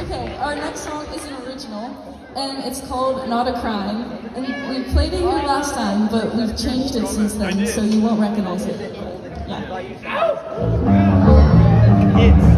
Okay, our next song is an original, and it's called Not a Crime. And we played it here last time, but we've changed it since then, so you won't recognize it. But, yeah. It's